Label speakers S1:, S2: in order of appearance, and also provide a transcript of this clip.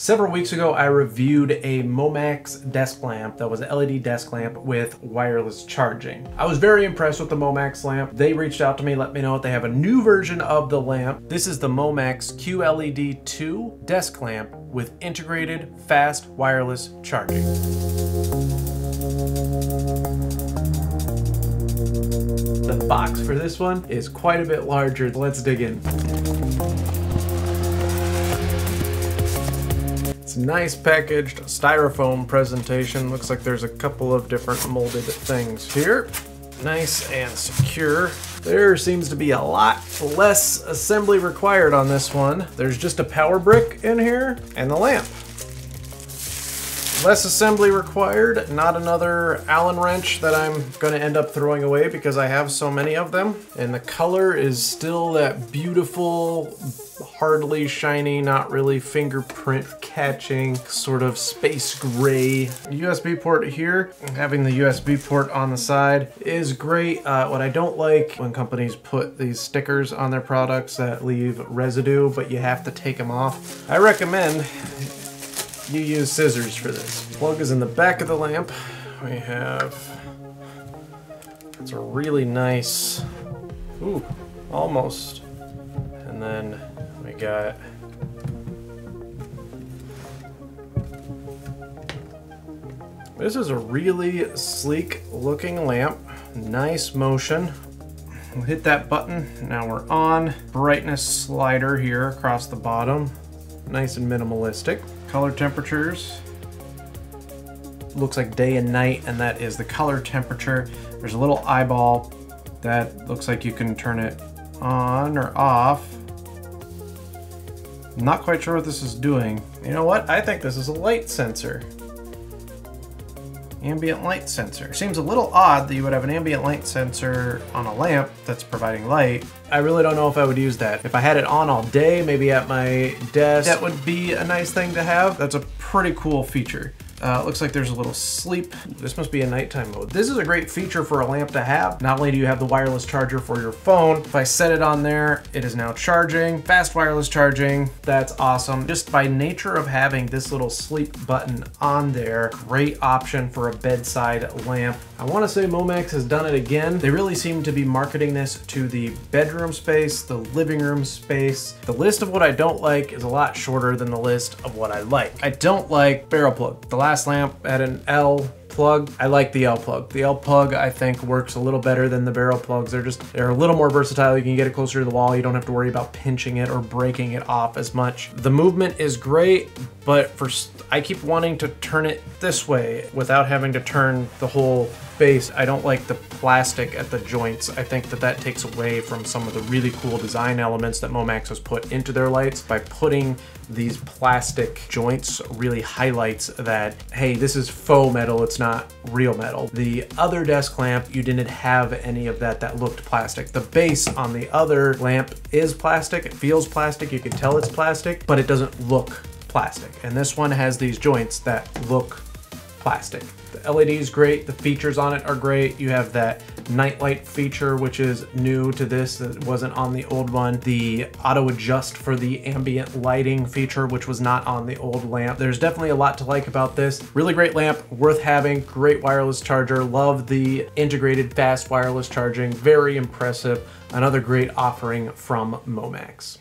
S1: Several weeks ago, I reviewed a Momax desk lamp that was an LED desk lamp with wireless charging. I was very impressed with the Momax lamp. They reached out to me, let me know that they have a new version of the lamp. This is the Momax QLED 2 desk lamp with integrated fast wireless charging. The box for this one is quite a bit larger. Let's dig in. Nice packaged styrofoam presentation. Looks like there's a couple of different molded things here. Nice and secure. There seems to be a lot less assembly required on this one. There's just a power brick in here and the lamp. Less assembly required, not another Allen wrench that I'm going to end up throwing away because I have so many of them. And the color is still that beautiful, hardly shiny, not really fingerprint catching, sort of space gray. USB port here, having the USB port on the side is great. Uh, what I don't like when companies put these stickers on their products that leave residue, but you have to take them off. I recommend you use scissors for this. Plug is in the back of the lamp. We have, it's a really nice, ooh, almost. And then we got This is a really sleek looking lamp. Nice motion. We'll hit that button. Now we're on. Brightness slider here across the bottom. Nice and minimalistic. Color temperatures. Looks like day and night, and that is the color temperature. There's a little eyeball that looks like you can turn it on or off. I'm not quite sure what this is doing. You know what? I think this is a light sensor ambient light sensor. Seems a little odd that you would have an ambient light sensor on a lamp that's providing light. I really don't know if I would use that. If I had it on all day, maybe at my desk, that would be a nice thing to have. That's a pretty cool feature. Uh, looks like there's a little sleep. This must be a nighttime mode. This is a great feature for a lamp to have. Not only do you have the wireless charger for your phone, if I set it on there, it is now charging, fast wireless charging. That's awesome. Just by nature of having this little sleep button on there, great option for a bedside lamp. I wanna say Momax has done it again. They really seem to be marketing this to the bedroom space, the living room space. The list of what I don't like is a lot shorter than the list of what I like. I don't like barrel plug. The last lamp had an L plug. I like the L plug. The L plug I think works a little better than the barrel plugs. They're just, they're a little more versatile. You can get it closer to the wall. You don't have to worry about pinching it or breaking it off as much. The movement is great, but for I keep wanting to turn it this way without having to turn the whole I don't like the plastic at the joints. I think that that takes away from some of the really cool design elements that Momax has put into their lights. By putting these plastic joints really highlights that, hey, this is faux metal, it's not real metal. The other desk lamp, you didn't have any of that that looked plastic. The base on the other lamp is plastic, it feels plastic, you can tell it's plastic, but it doesn't look plastic. And this one has these joints that look plastic. The LED is great, the features on it are great. You have that nightlight feature, which is new to this, that wasn't on the old one. The auto adjust for the ambient lighting feature, which was not on the old lamp. There's definitely a lot to like about this. Really great lamp, worth having, great wireless charger. Love the integrated fast wireless charging, very impressive. Another great offering from Momax.